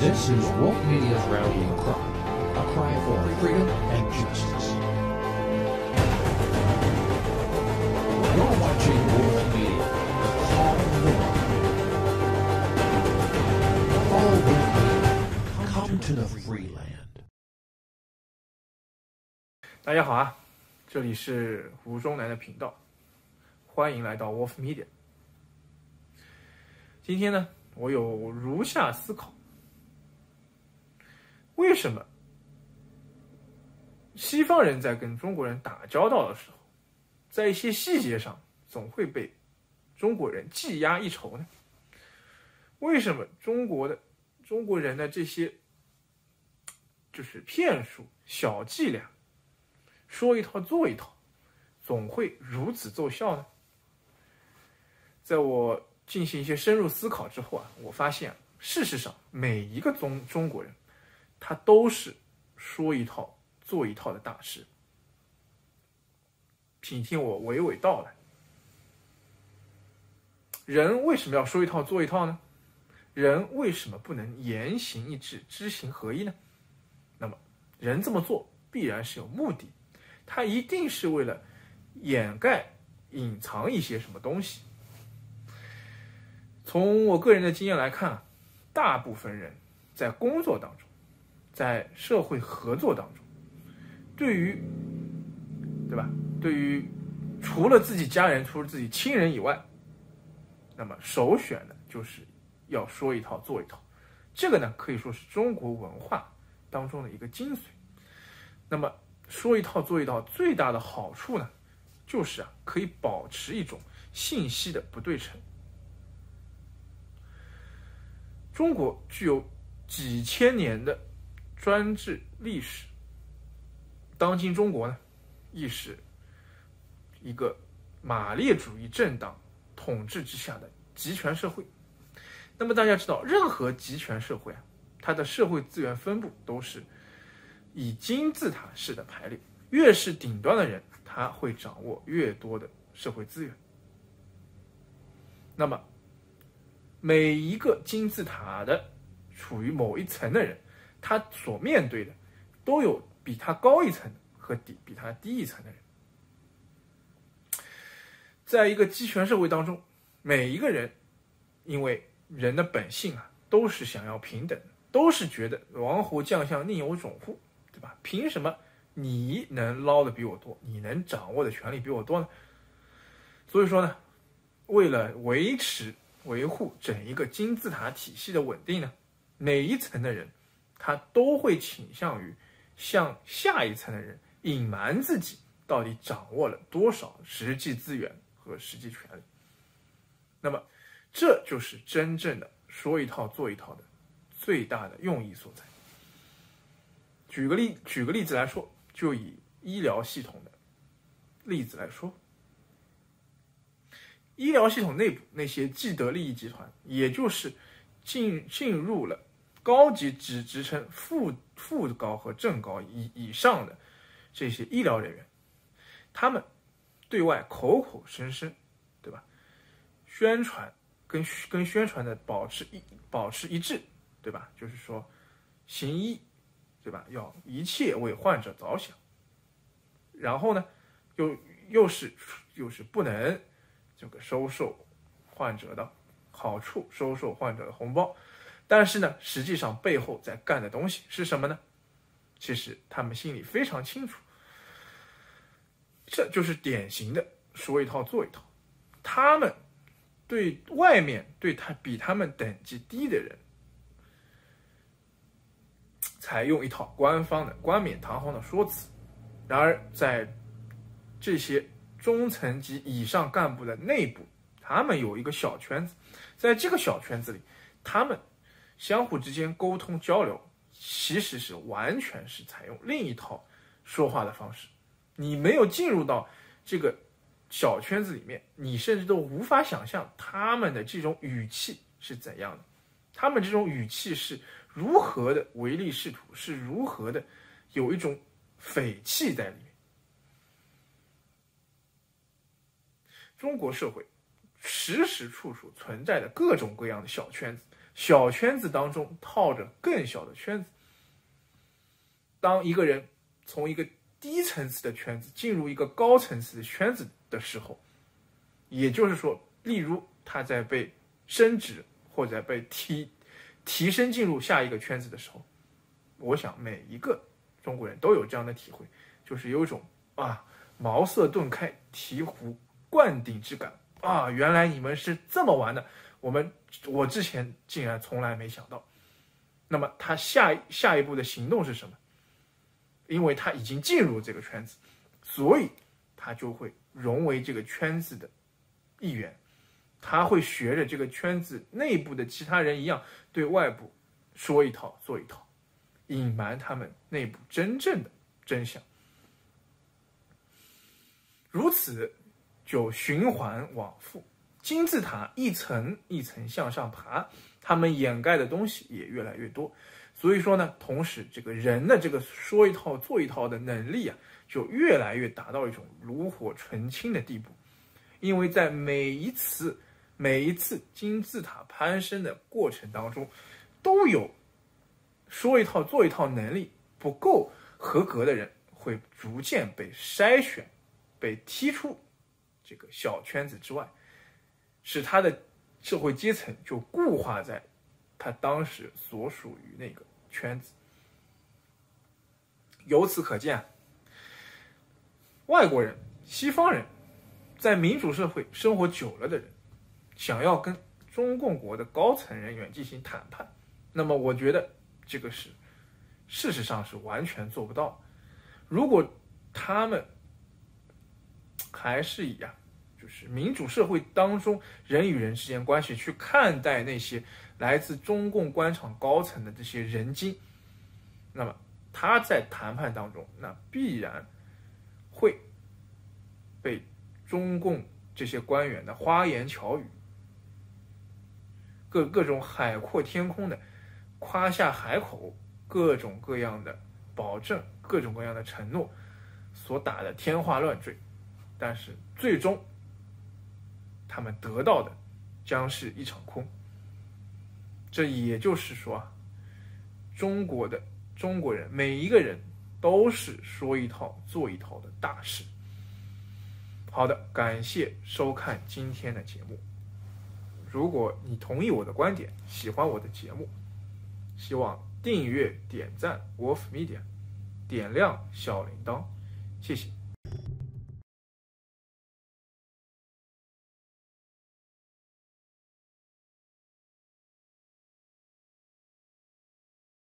This is Wolf Media's rallying cry, a cry for freedom and justice. You're watching Wolf Media, the call of the world. Follow Wolf Media. Come to the free land. 大家好啊，这里是吴中南的频道，欢迎来到 Wolf Media。今天呢，我有如下思考： 为什么西方人在跟中国人打交道的时候，在一些细节上总会被中国人技压一筹呢？为什么中国的中国人的这些就是骗术、小伎俩？说一套做一套，总会如此奏效呢？在我进行一些深入思考之后啊，我发现，事实上每一个中中国人，他都是说一套做一套的大师。请听我娓娓道来。人为什么要说一套做一套呢？人为什么不能言行一致、知行合一呢？那么，人这么做必然是有目的。他一定是为了掩盖、隐藏一些什么东西。从我个人的经验来看，大部分人在工作当中，在社会合作当中，对于，对吧？对于除了自己家人、除了自己亲人以外，那么首选的就是要说一套做一套。这个呢，可以说是中国文化当中的一个精髓。那么。说一套做一套，最大的好处呢，就是啊，可以保持一种信息的不对称。中国具有几千年的专制历史，当今中国呢，亦是一个马列主义政党统治之下的集权社会。那么大家知道，任何集权社会啊，它的社会资源分布都是。以金字塔式的排列，越是顶端的人，他会掌握越多的社会资源。那么，每一个金字塔的处于某一层的人，他所面对的都有比他高一层和低比他低一层的人。在一个集权社会当中，每一个人，因为人的本性啊，都是想要平等，都是觉得王侯将相宁有种乎。对吧？凭什么你能捞的比我多，你能掌握的权利比我多呢？所以说呢，为了维持、维护整一个金字塔体系的稳定呢，每一层的人他都会倾向于向下一层的人隐瞒自己到底掌握了多少实际资源和实际权利。那么，这就是真正的说一套做一套的最大的用意所在。举个例，举个例子来说，就以医疗系统的例子来说，医疗系统内部那些既得利益集团，也就是进进入了高级职职称副副高和正高以以上的这些医疗人员，他们对外口口声声，对吧？宣传跟跟宣传的保持一保持一致，对吧？就是说行医。对吧？要一切为患者着想，然后呢，又又是又是不能这个收受患者的好处，收受患者的红包，但是呢，实际上背后在干的东西是什么呢？其实他们心里非常清楚，这就是典型的说一套做一套，他们对外面对他比他们等级低的人。采用一套官方的冠冕堂皇的说辞，然而在这些中层级以上干部的内部，他们有一个小圈子，在这个小圈子里，他们相互之间沟通交流，其实是完全是采用另一套说话的方式。你没有进入到这个小圈子里面，你甚至都无法想象他们的这种语气是怎样的，他们这种语气是。如何的唯利是图，是如何的有一种匪气在里面。中国社会时时处处存在着各种各样的小圈子，小圈子当中套着更小的圈子。当一个人从一个低层次的圈子进入一个高层次的圈子的时候，也就是说，例如他在被升职或者被提提升进入下一个圈子的时候，我想每一个中国人都有这样的体会，就是有一种啊茅塞顿开、醍醐灌顶之感啊！原来你们是这么玩的，我们我之前竟然从来没想到。那么他下下一步的行动是什么？因为他已经进入这个圈子，所以他就会融为这个圈子的一员。他会学着这个圈子内部的其他人一样，对外部说一套做一套，隐瞒他们内部真正的真相。如此就循环往复，金字塔一层一层向上爬，他们掩盖的东西也越来越多。所以说呢，同时这个人的这个说一套做一套的能力啊，就越来越达到一种炉火纯青的地步。因为在每一次每一次金字塔攀升的过程当中，都有说一套做一套能力不够合格的人会逐渐被筛选。被踢出这个小圈子之外，使他的社会阶层就固化在他当时所属于那个圈子。由此可见，外国人、西方人在民主社会生活久了的人，想要跟中共国的高层人员进行谈判，那么我觉得这个是事实上是完全做不到。如果他们还是一样，就是民主社会当中人与人之间关系去看待那些来自中共官场高层的这些人精，那么他在谈判当中，那必然会被中共这些官员的花言巧语、各各种海阔天空的夸下海口、各种各样的保证、各种各样的承诺所打的天花乱坠。但是最终，他们得到的将是一场空。这也就是说啊，中国的中国人每一个人都是说一套做一套的大事。好的，感谢收看今天的节目。如果你同意我的观点，喜欢我的节目，希望订阅、点赞 Wolf Media，点亮小铃铛，谢谢。